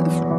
Yeah.